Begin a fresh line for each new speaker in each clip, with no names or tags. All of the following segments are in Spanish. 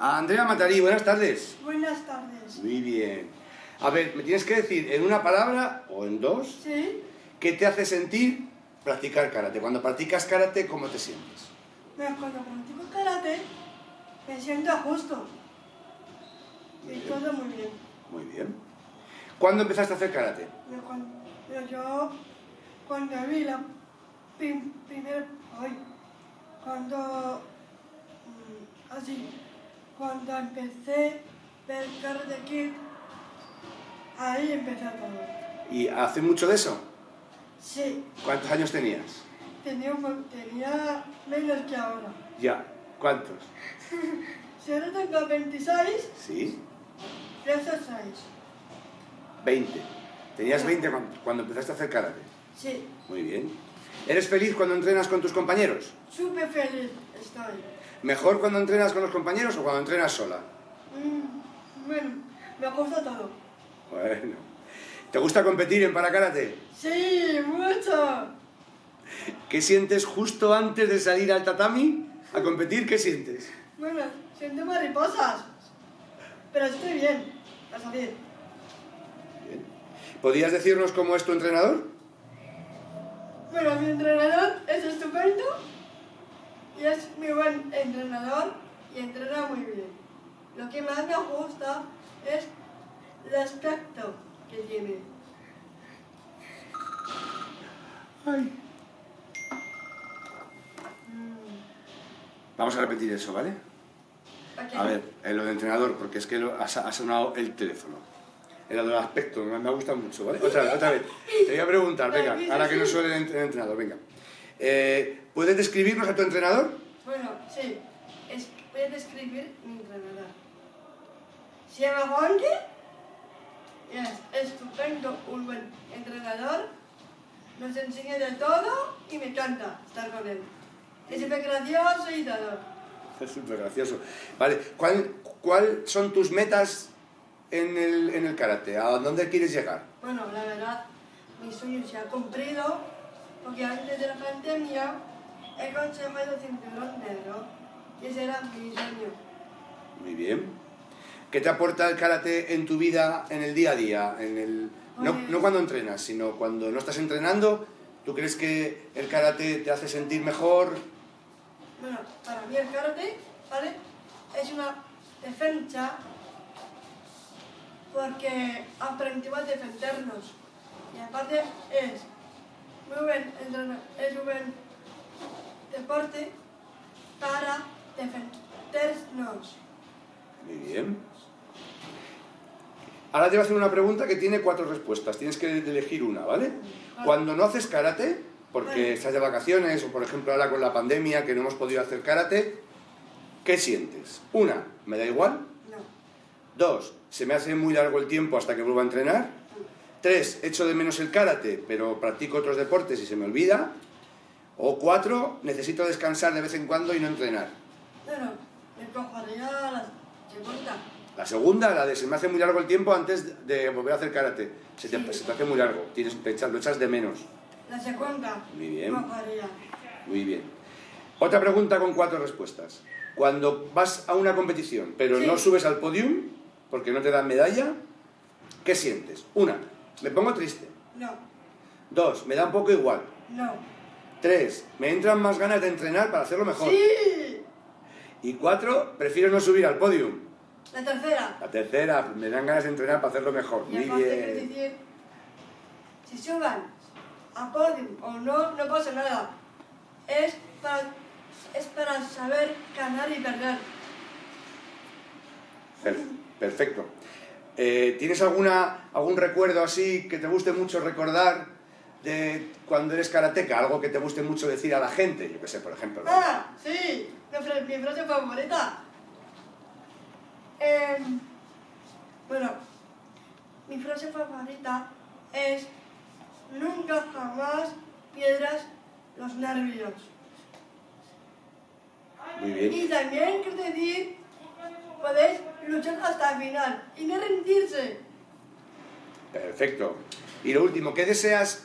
Andrea Matarí, buenas tardes.
Buenas tardes.
Muy bien. A ver, me tienes que decir en una palabra o en dos
¿Sí?
qué te hace sentir practicar karate. Cuando practicas karate, ¿cómo te sientes?
Cuando practico karate, me siento a gusto.
Muy
Y
bien.
todo muy bien.
Muy bien. ¿Cuándo empezaste a hacer karate?
Mira, cuando, yo, cuando vi la prim- primera... Ay, cuando... mm, Así, cuando empecé a ver Karate Kid, ahí empezó todo.
¿Y hace mucho de eso?
Sí,
¿Cuántos años tenías?
tenía, menos que ahora.
Ya. ¿Cuántos?
Si ahora tengo 26,
Sí.
eso 6.
20. Tenías 20 cuando- cuando empezaste a hacer karate.
Sí,
Muy bien. ¿Eres feliz cuando entrenas con tus compañeros?
súper feliz estoy.
¿Mejor cuando entrenas con los compañeros o cuando entrenas sola?
Mm, bueno, me gusta todo.
Bueno. ¿Te gusta competir en parakarate?
Sí, mucho.
¿Qué sientes justo antes de salir al tatami a competir? ¿Qué sientes?
Bueno, siento mariposas. Pero estoy bien, a salir.
Bien. ¿Podrías decirnos cómo es tu entrenador?
Bueno, mi entrenador es estupendo y es muy buen entrenador y entrena muy bien. Lo que más me gusta es el aspecto que tiene.
Ay.
Mm,
Vamos a repetir eso, ¿vale? A ver, en lo de entrenador, porque es que lo- ha, ha sonado el teléfono. Era del aspecto, me, me ha gustado mucho, ¿vale? Otra vez, otra vez. Te voy a preguntar, venga, ahora que no suele el entrenador, venga. Eh, ¿Puedes describirnos a tu entrenador?
Bueno, sí, es, voy a describir mi entrenador. Se llama es estupendo, un buen entrenador, nos enseña de todo y me encanta estar con él. Es súper gracioso y todo.
Es súper gracioso. Vale, ¿cuál, ¿cuál son tus metas en el, en el karate? ¿A dónde quieres llegar?
Bueno, la verdad, mi sueño se ha cumplido porque antes de la pandemia he conseguido cinturón negro y ese era mi sueño.
Muy bien. ¿Qué te aporta el karate en tu vida, en el día a día? En el, no,
Pues-
no cuando entrenas, sino cuando no estás entrenando. ¿Tú crees que el karate te hace sentir mejor?
Bueno, para mí el karate, ¿vale? Es una defensa porque aprendimos a defendernos. Y aparte es muy buen, entrena- es buen deporte para defendernos.
Muy bien. Ahora te voy a hacer una pregunta que tiene cuatro respuestas. Tienes que elegir una, ¿vale?
Vale.
Cuando no haces karate, porque
Vale.
estás de vacaciones, o por ejemplo ahora con la pandemia que no hemos podido hacer karate, ¿qué sientes? Una, me da igual.
No.
Dos, se me hace muy largo el tiempo hasta que vuelva a entrenar. Tres, echo de menos el karate, pero practico otros deportes y se me olvida. O cuatro, necesito descansar de vez en cuando y no entrenar.
La segunda.
La segunda, la de se me hace muy largo el tiempo antes de volver a hacer karate. Se te,
Sí.
se te hace muy largo, tienes, te echas- lo echas de menos.
La segunda.
Muy bien. Muy bien. Otra pregunta con cuatro respuestas. Cuando vas a una competición, pero
Sí.
no subes al podium, porque no te dan medalla, ¿qué sientes? Una, me pongo triste.
No,
Dos, me da un poco igual.
no.
Tres, me entran más ganas de entrenar para hacerlo mejor.
¡Sí!
Y cuatro, prefiero no subir al podium.
La tercera.
La tercera, me dan ganas de entrenar para hacerlo mejor.
Y
Muy bien.
decir, si suban a podium o no, no pasa nada. Es para, es para saber ganar y perder.
Per- Perfecto. Eh, ¿Tienes alguna, algún recuerdo así que te guste mucho recordar de cuando eres karateca? Algo que te guste mucho decir a la gente. Yo qué sé, por ejemplo. ¿no?
¡Ah! Sí, mi, fra- mi frase favorita. Em, bueno, mi frase favorita es nunca jamás piedras los nervios.
Muy bien.
Y también quiero decir, podéis luchar hasta el final y no rendirse.
Perfecto. Y lo último, ¿qué deseas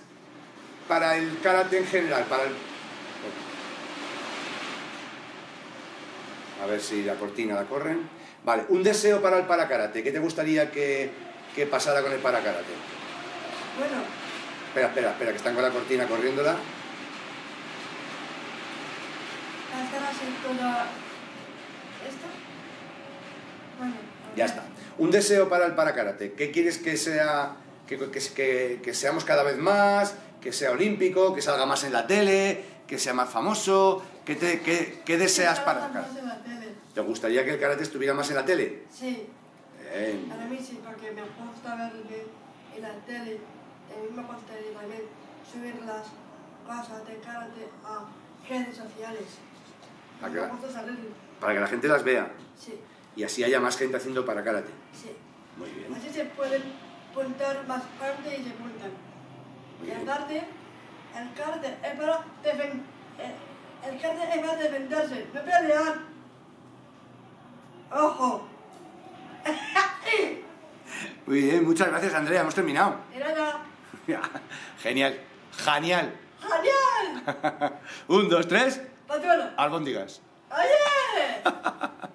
para el karate en general? Para el... A ver si la cortina la corren. Vale, un deseo para el parakarate. ¿Qué te gustaría que, que pasara con el parakarate?
Bueno,
Espera, espera, espera, que están con la cortina corriéndola.
hacer así toda esta. Bueno,
Ya está. Un deseo para el parakarate. ¿Qué quieres que sea, que, que, que- que seamos cada vez más, que sea olímpico, que salga más en la tele, que sea más famoso? ¿Qué, te- qué- qué deseas para el karate?
la.
¿Te gustaría que el karate estuviera más en la tele?
Sí,
Bien.
para mí sí, porque me gusta verme en la tele. A mí me gustaría también subir las cosas de karate a redes sociales.
¿A
Me
qué?
gusta salir.
Para que la gente las vea
Sí,
y así haya más gente haciendo para karate.
sí.
Muy bien.
Así se pueden puntar más fuerte y se puntan.
Muy
Y
bien.
aparte, el karate es para defen- eh, el karate es para defenderse, no pelear. ¡Ojo!
Muy bien, muchas gracias Andrea, hemos terminado. Genial, genial.
¡genial!
Un, dos, tres,
¡Pachuelo!
albóndigas.
¡Oye!